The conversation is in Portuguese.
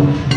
Música